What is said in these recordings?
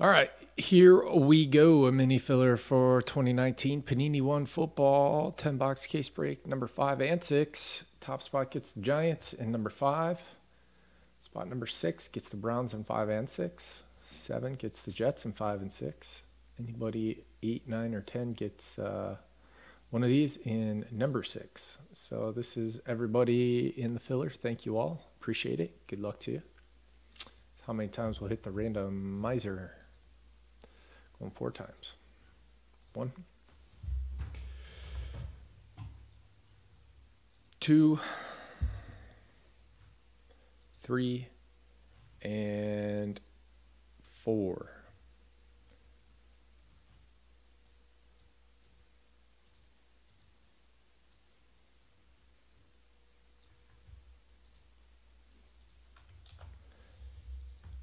All right, here we go. A mini filler for 2019 Panini One football, 10 box case break, number five and six. Top spot gets the Giants in number five. Spot number six gets the Browns in five and six. Seven gets the Jets in five and six. Anybody eight, nine, or 10 gets uh, one of these in number six. So this is everybody in the filler. Thank you all. Appreciate it. Good luck to you. How many times we'll hit the randomizer? Going four times. One, two, three, And four.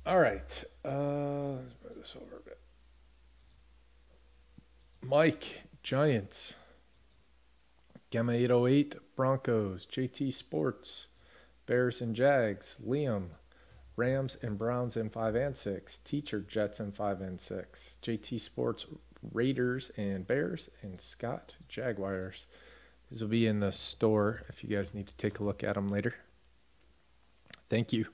All right. Uh, let's move this over a bit. Mike, Giants. Gamma 808, Broncos. JT Sports, Bears and Jags. Liam, Rams and Browns in 5 and 6. Teacher, Jets in 5 and 6. JT Sports, Raiders and Bears. And Scott, Jaguars. These will be in the store if you guys need to take a look at them later. Thank you.